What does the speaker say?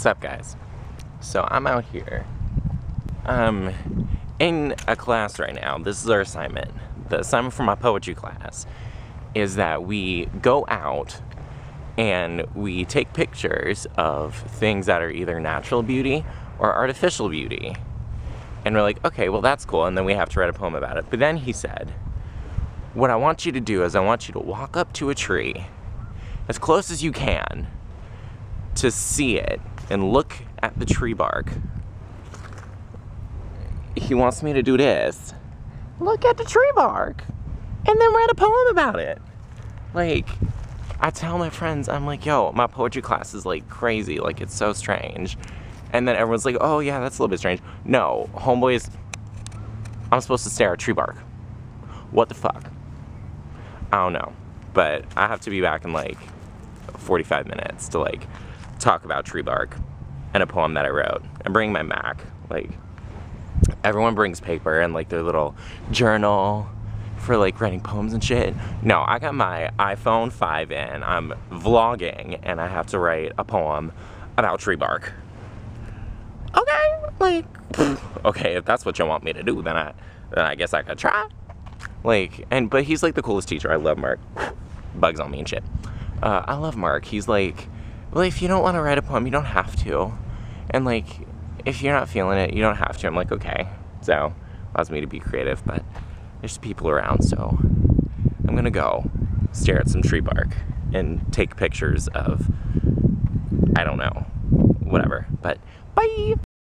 What's up guys? So I'm out here um, in a class right now. This is our assignment. The assignment for my poetry class is that we go out and we take pictures of things that are either natural beauty or artificial beauty. And we're like, okay, well that's cool. And then we have to write a poem about it. But then he said, what I want you to do is I want you to walk up to a tree as close as you can to see it and look at the tree bark. He wants me to do this. Look at the tree bark and then write a poem about it. Like, I tell my friends, I'm like, yo, my poetry class is like crazy. Like, it's so strange. And then everyone's like, oh yeah, that's a little bit strange. No, homeboys, I'm supposed to stare at tree bark. What the fuck? I don't know. But I have to be back in like 45 minutes to like talk about tree bark and a poem that I wrote. I'm bringing my Mac. Like, everyone brings paper and like their little journal for like writing poems and shit. No, I got my iPhone 5 in. I'm vlogging and I have to write a poem about tree bark. Okay, like, okay, if that's what you want me to do, then I, then I guess I could try. Like, and but he's like the coolest teacher. I love Mark. Bugs on me and shit. Uh, I love Mark. He's like, well, if you don't want to write a poem, you don't have to. And like, if you're not feeling it, you don't have to. I'm like, okay. So, allows me to be creative, but there's people around, so I'm gonna go stare at some tree bark and take pictures of, I don't know, whatever. But bye!